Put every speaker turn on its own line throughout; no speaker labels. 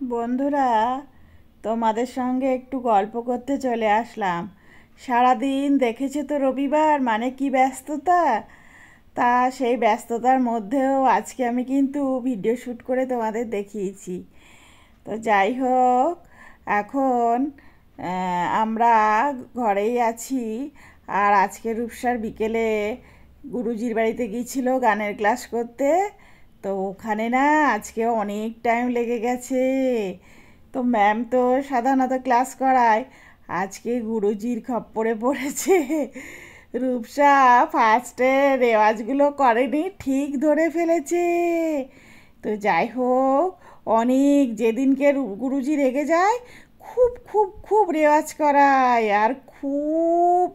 বন্ধুরা, তোমাদের সঙ্গে একটু গল্প করতে চলে আসলাম। সারাদিন দেখেছ তো রবিবার মানে কি ব্যস্ততা? তা সেই ব্যস্ততার মধ্যেও আজকে আমি কিন্তু ভিডিও শ্যুট করে তোমাদের দেখিয়েছি। তো যাই হোক, এখন আমরা ঘরেই আছি। আর আজকে রূপসার বিকেলে গুরুজির বাড়িতে গিয়েছিল গানের ক্লাস করতে। তো ওখানে না আজকে অনেক টাইম লেগে গেছে। তো ম্যাম তো সাধারণত ক্লাস করায়। আজকে গুরুজির খপ্পরে পড়েছে। রূপসা ফার্স্টে রেওয়াজগুলো করেনি, ঠিক ধরে ফেলেছে। তো যাই হোক, অনেক যেদিনকে গুরুজি রেগে যায়, খুব খুব খুব রেওয়াজ করায় আর খুব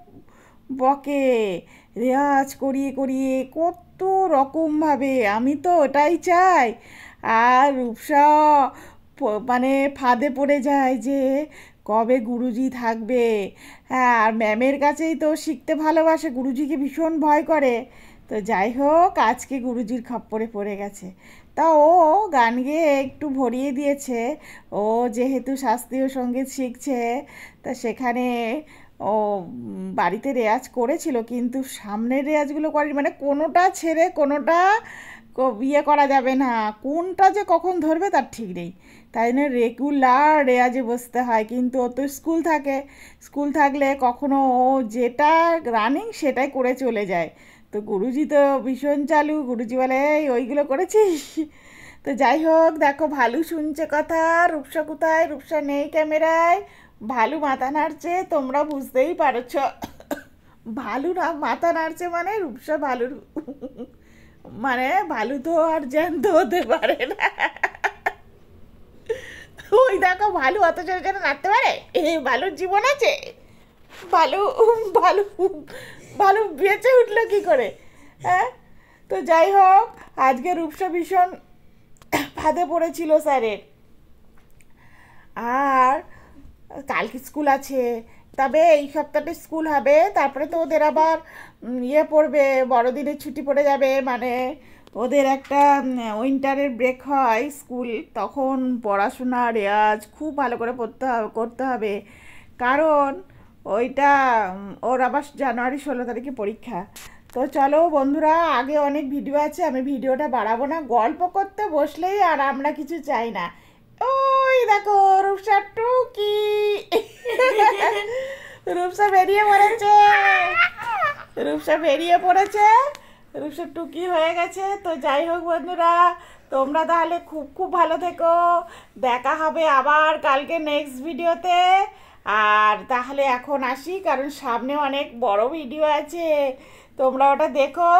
বকে। রেওয়াজ করিয়ে করিয়ে কত রকমভাবে, আমি তো ওটাই চাই। আর রূপসা মানে ফাঁদে পড়ে যায় যে, কবে গুরুজি থাকবে? হ্যাঁ আর ম্যামের কাছেই তো শিখতে ভালোবাসে, গুরুজিকে ভীষণ ভয় করে। তো যাই হোক, আজকে গুরুজির খপ্পরে পড়ে গেছে। তা ও গান গেয়ে একটু ভরিয়ে দিয়েছে। ও যেহেতু শাস্ত্রীয় সংগীত শিখছে, তা সেখানে ও বাড়িতে রেয়াজ করেছিল কিন্তু সামনের রেয়াজগুলো করেনি মানে কোনোটা ছেড়ে কোনোটা ইয়ে করা যাবে না। কোনটা যে কখন ধরবে তার ঠিক নেই। তাই জন্য রেগুলার রেয়াজে বসতে হয় কিন্তু ও তো স্কুল থাকে। স্কুল থাকলে কখনো ও যেটা রানিং সেটাই করে চলে যায়। তো গুরুজি তো ভীষণ চালু গুরুজি বলে "এই, ওইগুলো করেছিস? তো যাই হোক দেখো ভালো শুনছে কথা রূপসা কোথায়? রূপসা নেই ক্যামেরায়। ভালু মাথা নাড়ছে, তোমরা বুঝতেই পারছ। ভালু না মাথা নাড়ছে মানে রূপসা ভালুর মানে ভালু তো আর জ্যান্ত হতে পারে না। ওই দেখো, ভালু অত জোরে নাড়তে পারে? এ, ভালুর জীবন আছে? ভালু ভালু ভালু বেঁচে উঠল কি করে? হ্যাঁ? তো যাই হোক, আজকে রূপসা ভীষণ ফাঁদে পড়েছিল স্যারের। আর কালকে স্কুল আছে। তবে এই সপ্তাহটা স্কুল হবে, তারপরে তো ওদের আবার ইয়ে পড়বে, বড়দিনের ছুটি পড়ে যাবে মানে ওদের একটা উইন্টারের ব্রেক হয় স্কুল, তখন পড়াশোনা রেয়াজ খুব ভালো করে পড়তে হবে করতে হবে। কারণ ওইটা ওর আবার জানুয়ারি ষোলো তারিখে পরীক্ষা। তো চলো বন্ধুরা, আগে অনেক ভিডিও আছে, আমি ভিডিওটা বাড়াবো না। গল্প করতে বসলেই আর আমরা কিছু চাই না। ওই দেখো রূপসার টুকি রূপসা বেরিয়ে পড়েছে। রূপসা বেরিয়ে পড়েছে। রূপসা টুকি হয়ে গেছে। তো যাই হোক বন্ধুরা, তোমরা তাহলে খুব খুব ভালো থেকো। দেখা হবে আবার কালকে নেক্সট ভিডিওতে আর তাহলে এখন আসি, কারণ সামনে অনেক বড় ভিডিও আছে। তোমরা ওটা দেখো।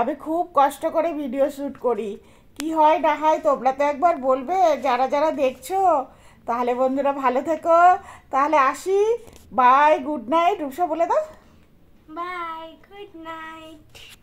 আমি খুব কষ্ট করে ভিডিও শ্যুট করি। কি হয় না হয় তোমরা তো একবার বলবে, যারা যারা দেখছ তাহলে বন্ধুরা ভালো থেকো। তাহলে আসি। বাই গুড নাইট রূপসা বলে দাও।
Bye good night.